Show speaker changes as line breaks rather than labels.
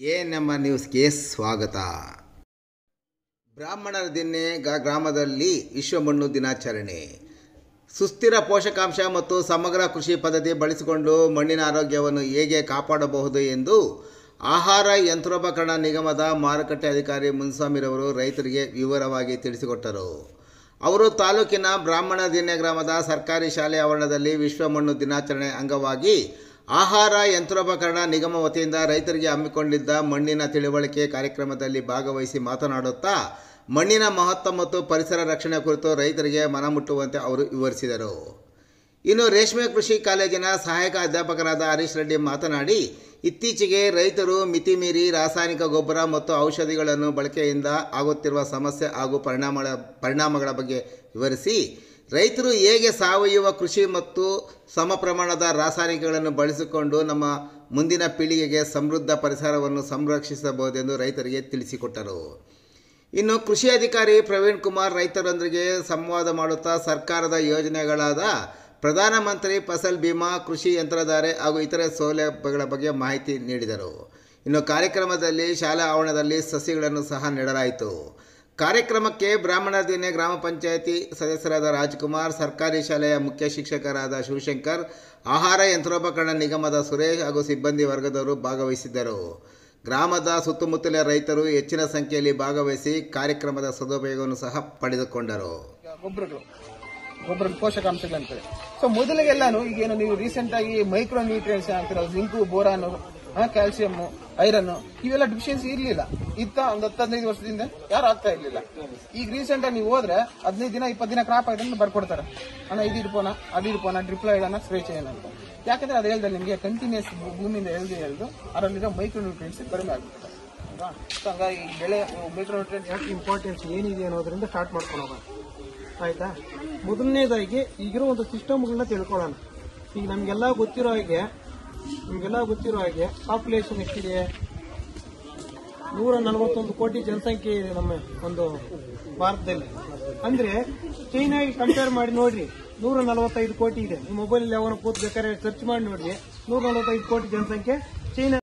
A ನಮ್ಮ ನ್ಯೂಸ್ಗೆ ಸ್ವಾಗತ. ಬ್ರಾಹ್ಮಣರ ದಿನ್ನೆ ಗ್ರಾಮದಲ್ಲಿ ವಿಶ್ವ ಮಣ್ಣು ದಿನಾಚರಣೆ. ಸುಸ್ಥಿರ ಪೋಷಕಾಂಶ ಮತ್ತು ಸಮಗ್ರ ಕೃಷಿ ಪದ್ಧತಿ ಬಳಸಿಕೊಂಡು ಮಣ್ಣಿನ ಆರೋಗ್ಯವನ್ನು ಹೇಗೆ ಕಾಪಾಡಬಹುದು ಎಂದು ಆಹಾರ ಯಂತ್ರೋಪಕರಣ ನಿಗಮದ ಮಾರುಕಟ್ಟೆ ಅಧಿಕಾರಿ ಮುನ್ಸ್ವಾಮಿರವರು ರೈತರಿಗೆ ವಿವರವಾಗಿ ತಿಳಿಸಿಕೊಟ್ಟರು. ಅವರು ತಾಲೂಕಿನ ಬ್ರಾಹ್ಮಣ ದಿನ್ಯ ಗ್ರಾಮದ ಸರ್ಕಾರಿ ಶಾಲೆ ಆವರಣದಲ್ಲಿ ವಿಶ್ವ ಮಣ್ಣು ದಿನಾಚರಣೆ ಅಂಗವಾಗಿ ಆಹಾರ ಯಂತ್ರೋಪಕರಣ ನಿಗಮ ವತಿಯಿಂದ ರೈತರಿಗೆ ಹಮ್ಮಿಕೊಂಡಿದ್ದ ಮಣ್ಣಿನ ತಿಳುವಳಿಕೆ ಕಾರ್ಯಕ್ರಮದಲ್ಲಿ ಭಾಗವಹಿಸಿ ಮಾತನಾಡುತ್ತಾ, ಮಣ್ಣಿನ ಮಹತ್ವ ಮತ್ತು ಪರಿಸರ ರಕ್ಷಣೆ ಕುರಿತು ರೈತರಿಗೆ ಮನಮುಟ್ಟುವಂತೆ ಅವರು ವಿವರಿಸಿದರು. ಇನ್ನು ರೇಷ್ಮೆ ಕೃಷಿ ಕಾಲೇಜಿನ ಸಹಾಯಕ ಅಧ್ಯಾಪಕರಾದ ಹರೀಶ್ ರೆಡ್ಡಿ ಮಾತನಾಡಿ, ಇತ್ತೀಚೆಗೆ ರೈತರು ಮಿತಿಮೀರಿ ರಾಸಾಯನಿಕ ಗೊಬ್ಬರ ಮತ್ತು ಔಷಧಿಗಳನ್ನು ಬಳಕೆಯಿಂದ ಆಗುತ್ತಿರುವ ಸಮಸ್ಯೆ ಹಾಗೂ ಪರಿಣಾಮಗಳ ಪರಿಣಾಮಗಳ ಬಗ್ಗೆ ವಿವರಿಸಿ ರೈತರು ಹೇಗೆ ಸಾವಯವ ಕೃಷಿ ಮತ್ತು ಸಮ ಪ್ರಮಾಣದ ರಾಸಾಯನಿಕಗಳನ್ನು ಬಳಸಿಕೊಂಡು ನಮ್ಮ ಮುಂದಿನ ಪೀಳಿಗೆಗೆ ಸಮೃದ್ಧ ಪರಿಸರವನ್ನು ಸಂರಕ್ಷಿಸಬಹುದೆಂದು ರೈತರಿಗೆ ತಿಳಿಸಿಕೊಟ್ಟರು. ಇನ್ನು ಕೃಷಿ ಅಧಿಕಾರಿ ಪ್ರವೀಣ್ ಕುಮಾರ್ ರೈತರೊಂದಿಗೆ ಸಂವಾದ ಮಾಡುತ್ತಾ ಸರ್ಕಾರದ ಯೋಜನೆಗಳಾದ ಪ್ರಧಾನಮಂತ್ರಿ ಫಸಲ್ ಬಿಮಾ ಕೃಷಿ ಯಂತ್ರಧಾರೆ ಹಾಗೂ ಇತರೆ ಸೌಲಭ್ಯಗಳ ಬಗ್ಗೆ ಮಾಹಿತಿ ನೀಡಿದರು. ಇನ್ನು ಕಾರ್ಯಕ್ರಮದಲ್ಲಿ ಶಾಲಾ ಆವರಣದಲ್ಲಿ ಸಸಿಗಳನ್ನು ಸಹ ನೆಡಲಾಯಿತು. ಕಾರ್ಯಕ್ರಮಕ್ಕೆ ಬ್ರಾಹ್ಮಣ ದಿನ ಗ್ರಾಮ ಪಂಚಾಯಿತಿ ಸದಸ್ಯರಾದ ರಾಜ್ಕುಮಾರ್, ಸರ್ಕಾರಿ ಶಾಲೆಯ ಮುಖ್ಯ ಶಿಕ್ಷಕರಾದ ಶಿವಶಂಕರ್, ಆಹಾರ ಯಂತ್ರೋಪಕರಣ ನಿಗಮದ ಸುರೇಶ್ ಹಾಗೂ ಸಿಬ್ಬಂದಿ ವರ್ಗದವರು ಭಾಗವಹಿಸಿದ್ದರು. ಗ್ರಾಮದ ಸುತ್ತಮುತ್ತಲಿನ ರೈತರು ಹೆಚ್ಚಿನ ಸಂಖ್ಯೆಯಲ್ಲಿ ಭಾಗವಹಿಸಿ ಕಾರ್ಯಕ್ರಮದ ಸದುಪಯೋಗವನ್ನು ಸಹ ಪಡೆದುಕೊಂಡರು.
ಗೊಬ್ಬರ ಪೋಷಕಾಂಶಗಳಂತೇಳಿ. ಸೊ ಮೊದಲಿಗೆಲ್ಲಾನು ಈಗೇನು ನೀವು ರೀಸೆಂಟ್ ಆಗಿ ಮೈಕ್ರೋ ನ್ಯೂಟ್ರಿಯನ್ಸ್ ಅಂತಾರೆ ಜಿಂಕು, ಬೋರಾನು ಕ್ಯಾಲ್ಸಿಯಂ ಐರನ್ ಇವೆಲ್ಲ ಡಿಫಿಷಿಯನ್ಸಿ ಇರ್ಲಿಲ್ಲ. ಇತ್ತ ಒಂದ್ ಹದಿನೈದು ವರ್ಷದಿಂದ ಯಾರು ಆಗ್ತಾ ಇರ್ಲಿಲ್ಲ. ಈಗ ರೀಸೆಂಟ್ ಆಗಿ ನೀವು ಹೋದ್ರೆ ಹದಿನೈದು ದಿನ, ಇಪ್ಪತ್ತು ದಿನ ಕ್ರಾಪ್ ಅಂತ ಬರ್ಕೊಡ್ತಾರೆ. ಅಣ್ಣ ಇದು ಇಡ್ಪೋಣ ಅದು ಇಡ್ಪೋಣ ಡ್ರಿಪ್ಲ ಅನ್ನ ಸ್ಪ್ರೇ చేయನ ಅಂತ. ಯಾಕಂದ್ರೆ ಅದು ಹೇಳ್ದೆ ನಿಮಗೆ ಕಂಟಿನ್ಯೂಸ್ ಭೂಮಿಯಿಂದ ಎಳ್ದು ಎಳ್ದು ಅದರಲ್ಲಿರೋ ಮೈಕ್ರೋ ನ್ಯೂಟ್ರಿಯನ್ಸ್ ಕಡಿಮೆ ಆಗುತ್ತೆ ಸೊ ಹಂಗಾಗಿ ಬೆಳೆ ಮೈಕ್ರೋ ನ್ಯೂಟ್ರಿಯನ್ಸ್
ಯಾಕೆ ಇಂಪಾರ್ಟೆನ್ಸ್ ಏನಿದೆ ಅನ್ನೋದ್ರಿಂದ ಸ್ಟಾರ್ಟ್ ಮಾಡ್ಕೊಂಡು ಹೋಗೋಣ. ಆಯ್ತಾ? ಮೊದಲನೇದಾಗಿ ಈಗಿರೋ ಒಂದು ಸಿಸ್ಟಮ್ಗಳನ್ನ ತಿಳ್ಕೊಳ್ಳೋಣ. ಈಗ ನಮಗೆಲ್ಲ ಗೊತ್ತಿರೋ ಹಾಗೆ ನಮ್ಗೆಲ್ಲ ಗೊತ್ತಿರೋ ಹಾಗೆ ಪಾಪ್ಯುಲೇಷನ್ ಎಷ್ಟಿದೆ ನೂರ ನಲವತ್ತೊಂದು ಕೋಟಿ ಜನಸಂಖ್ಯೆ ಇದೆ ನಮ್ಮ ಒಂದು ಭಾರತದಲ್ಲಿ. ಅಂದ್ರೆ ಚೈನಾಗೆ ಕಂಪೇರ್ ಮಾಡಿ ನೋಡ್ರಿ, ನೂರ ನಲವತ್ತೈದು ಕೋಟಿ ಇದೆ. ನಿಮ್ಮ ಮೊಬೈಲ್ ಯಾವಾಗ ಕೂತ್ ಬೇಕಾದ್ರೆ ಸರ್ಚ್ ಮಾಡಿ ನೋಡ್ರಿ, ನೂರ ನಲವತ್ತೈದು ಕೋಟಿ ಜನಸಂಖ್ಯೆ ಚೈನಾ